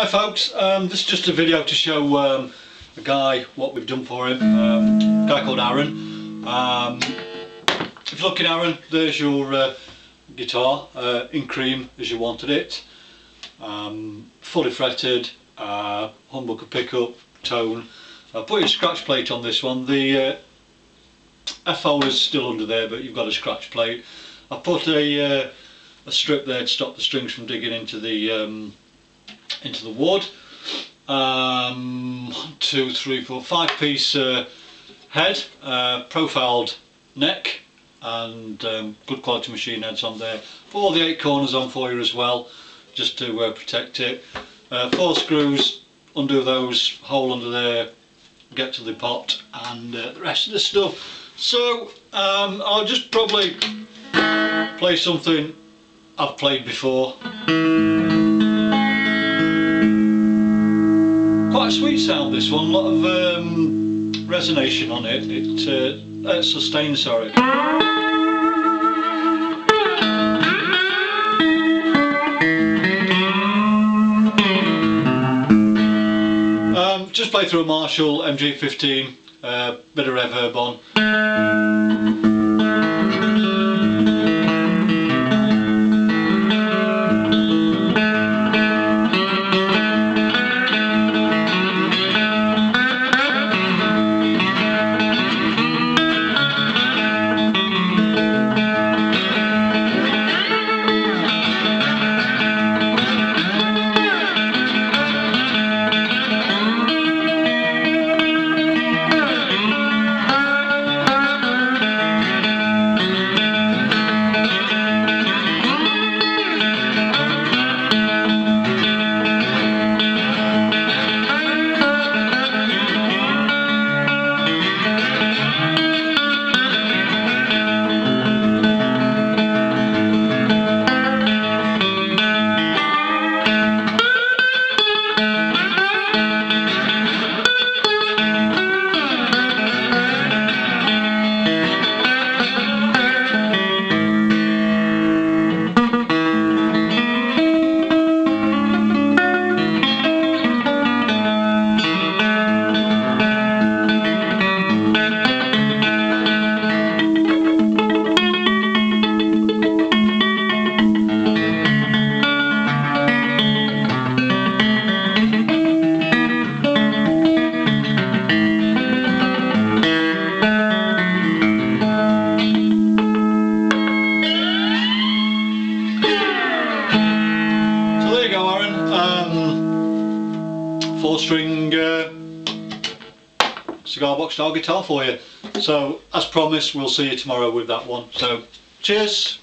Hi folks, um, this is just a video to show um, a guy what we've done for him, um, a guy called Aaron. Um, if you're looking Aaron, there's your uh, guitar uh, in cream as you wanted it, um, fully fretted, uh, humbucker pickup, tone. I put a scratch plate on this one, the uh, F-hole is still under there but you've got a scratch plate. I put a, uh, a strip there to stop the strings from digging into the um, into the wood. Um, one, two, three, four, five piece uh, head, uh, profiled neck and um, good quality machine heads on there. Put all the eight corners on for you as well just to uh, protect it. Uh, four screws, undo those, hole under there, get to the pot and uh, the rest of the stuff. So um, I'll just probably play something I've played before. Quite a sweet sound this one, a lot of um, resonation on it, it uh, uh, sustain sorry. Um, just play through a Marshall MG15, uh, bit of reverb on. Four string uh, cigar box style guitar for you. So as promised we'll see you tomorrow with that one. So cheers!